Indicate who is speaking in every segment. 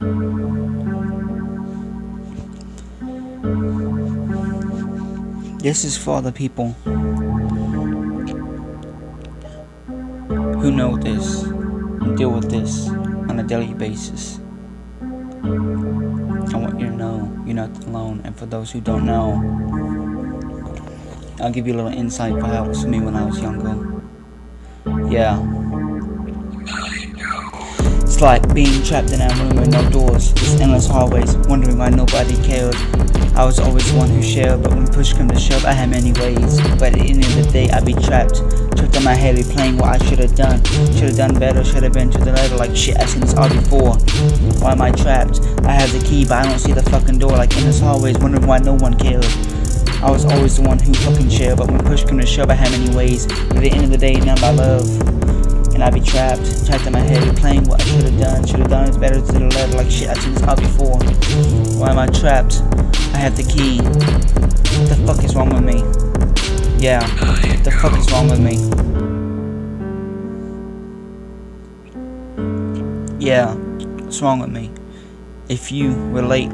Speaker 1: This is for the people who know this and deal with this on a daily basis. I want you to know you're not alone, and for those who don't know, I'll give you a little insight for how it was for me when I was younger. Yeah. It's like being trapped in a room with no doors, just endless hallways, wondering why nobody cared. I was always the one who shared, but when push came to shove, I had many ways. But at the end of the day, I'd be trapped. Trapped in my head, replaying what I should have done. Should have done better, should have been to the letter, like shit, I've seen this all before. Why am I trapped? I have the key, but I don't see the fucking door, like endless hallways, wondering why no one cared. I was always the one who fucking shared, but when push came to shove, I had many ways. But at the end of the day, none by love and I'd be trapped, trapped in my head, replaying what I should have done. Should have done it better to the letter, like shit, I've seen this all before. Why am I trapped? I have the key. What the fuck is wrong with me? Yeah, what the fuck is wrong with me? Yeah, what's wrong with me? If you relate,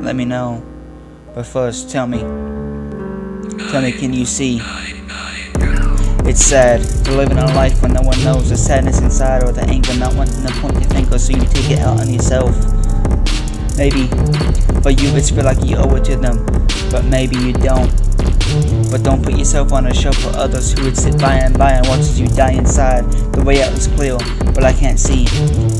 Speaker 1: let me know. But first, tell me. Tell me, can you see? It's sad to live in a life when no one knows the sadness inside or the anger not wanting to point your finger so you take it out on yourself. Maybe for you it's feel like you owe it to them, but maybe you don't. But don't put yourself on a shelf for others who would sit by and by and watch as you die inside. The way out is clear, but I can't see.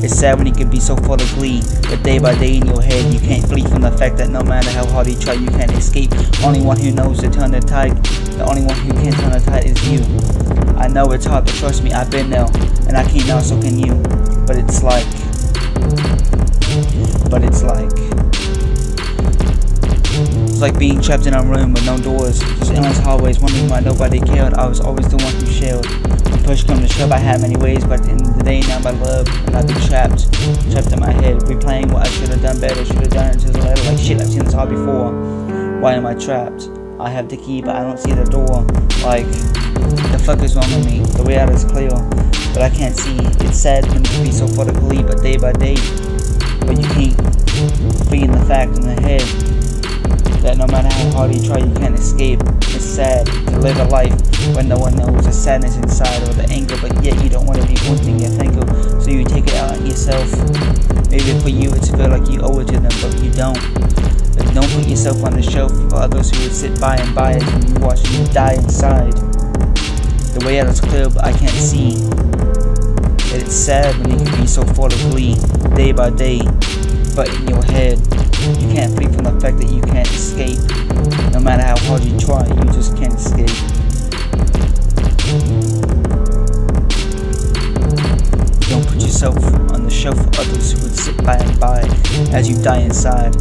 Speaker 1: It's sad when you can be so full of glee, but day by day in your head you can't flee from the fact that no matter how hard you try, you can't escape. Only one who knows to turn the tide, the only one who can turn the tide is you. I know it's hard, but trust me, I've been there, and I can't now, so can you. But it's like, but it's like. Like being trapped in a room with no doors, just endless hallways, wondering why nobody cared. I was always the one who shared. When push come to shove, I had many ways, but in the end of the day, now by love, and I've been trapped, trapped in my head, replaying what I should have done better, should have done it to the letter. Like shit, I've seen this all before. Why am I trapped? I have the key, but I don't see the door. Like, the fuck is wrong with me? The way out is clear, but I can't see. It's sad when you be so full of glee, but day by day, but you can't be in the fact in the head that no matter how hard you try, you can't escape. It's sad to live a life when no one knows the sadness inside or the anger, but yet you don't want to be pointing your finger, so you take it out on yourself. Maybe for you, it's feel like you owe it to them, but you don't. But don't put yourself on the shelf for others who would sit by and by as you watch you die inside. The way out is clear, but I can't see. It's sad when you can be so full of glee, day by day, but in your head, you can't flee from the fact that you can't escape. No matter how hard you try, you just can't escape. Don't put yourself on the shelf for others who would sit by and by as you die inside.